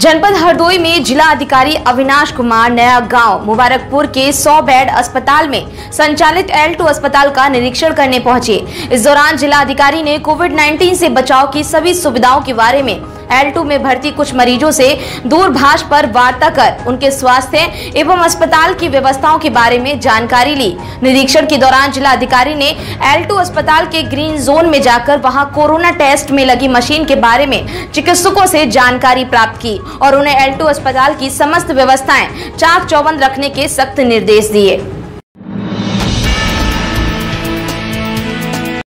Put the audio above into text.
जनपद हरदोई में जिला अधिकारी अविनाश कुमार, नया गाँव। मुबारकपुर के 100 बेड अस्पताल में संचालित एल टू अस्पताल का निरीक्षण करने पहुँचे। इस दौरान जिला अधिकारी ने कोविड 19 से बचाव की सभी सुविधाओं के बारे में L2 में भर्ती कुछ मरीजों से दूरभाष पर वार्ता कर उनके स्वास्थ्य एवं अस्पताल की व्यवस्थाओं के बारे में जानकारी ली। निरीक्षण के दौरान जिला अधिकारी ने L2 अस्पताल के ग्रीन जोन में जाकर वहाँ कोरोना टेस्ट में लगी मशीन के बारे में चिकित्सकों से जानकारी प्राप्त की और उन्हें L2 अस्पताल की समस्त व्यवस्थाएँ चाक चौबंद रखने के सख्त निर्देश दिए।